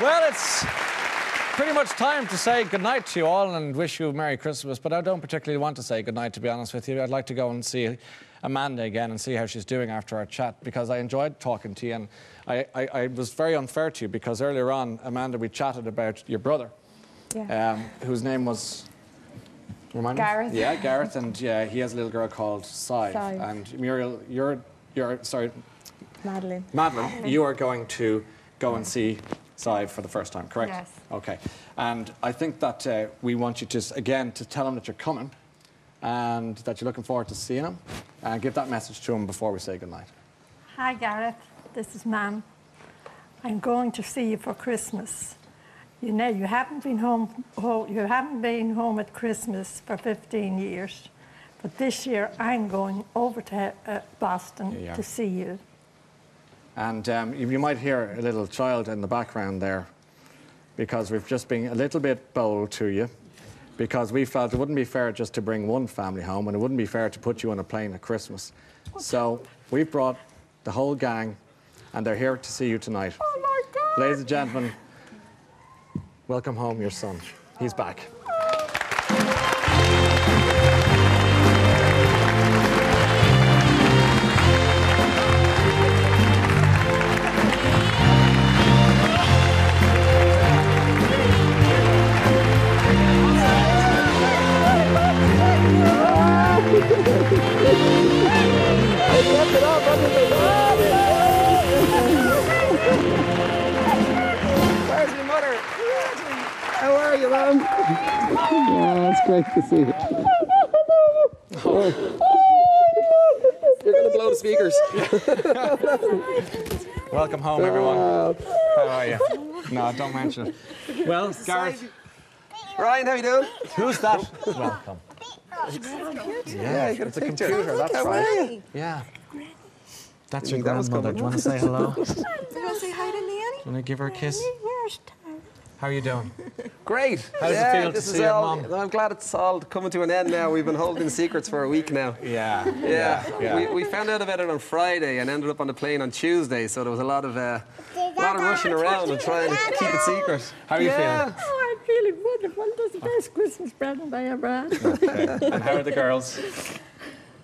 Well, it's pretty much time to say goodnight to you all and wish you a Merry Christmas, but I don't particularly want to say goodnight, to be honest with you. I'd like to go and see Amanda again and see how she's doing after our chat because I enjoyed talking to you and I, I, I was very unfair to you because earlier on, Amanda, we chatted about your brother, Yeah. um, whose name was. Remind Gareth. Me? Yeah, Gareth, and yeah, he has a little girl called Sive. Sive. And Muriel, you're, you're, sorry, Madeline. Madeline, you are going to go and see Sive for the first time, correct? Yes. Okay. And I think that uh, we want you to, again, to tell them that you're coming and that you're looking forward to seeing them and give that message to them before we say goodnight. Hi, Gareth. This is Mam. I'm going to see you for Christmas. You know, you haven't been home. You haven't been home at Christmas for 15 years, but this year I'm going over to uh, Boston Yeah, to see you. And um, you you might hear a little child in the background there because we've just been a little bit bold to you because we felt it wouldn't be fair just to bring one family home and it wouldn't be fair to put you on a plane at Christmas. So we've brought the whole gang and they're here to see you tonight. Oh my God! Ladies and gentlemen, welcome home your son. He's back. You, Mom? Yeah, it's great to see you. You're going to blow the speakers. Welcome home, everyone. Uh, how are you? No, don't mention it. Well, Gareth, Ryan, how you doing? who's that? Welcome. Yeah, you got It's a a picture. computer, that's How right. are? Yeah. That's Didn't your think that was grandmother. Do you want to say hello? Do You want to say hi to Nanny? you want to give her a kiss? How are you doing? Great. How does it feel to see is your all, mum? I'm glad it's all coming to an end now. We've been holding secrets for a week now. Yeah. Yeah, yeah. We, we found out about it on Friday and ended up on the plane on Tuesday, so there was a lot of uh, a lot of rushing around and trying to keep it secret. How are you yeah. Oh, I'm feeling wonderful. This is the best Christmas present I ever had. feeling? Okay. And how are the girls?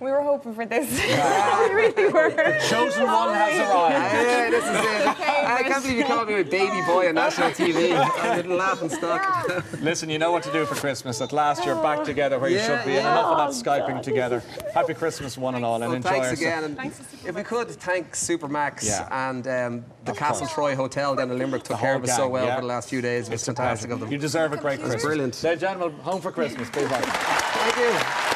We were hoping for this. we really were. Chosen one has arrived. Yeah, this is it. I can't believe you called me a baby boy on national TV. I didn't laugh and stock. Listen, you know what to do for Christmas. At last, you're back together where you should be, and yeah. enough of that Skyping together. Happy Christmas, one and all, and Well, enjoy thanks yourself. again. And if we could thank Supermac's Yeah. and um, the Of Castle course. Troy Hotel down in Limerick took care of us so well yeah. for the last few days. It was It's fantastic of them. You deserve a great Christmas. brilliant. Ladies and gentlemen, home for Christmas. Be back. Thank you.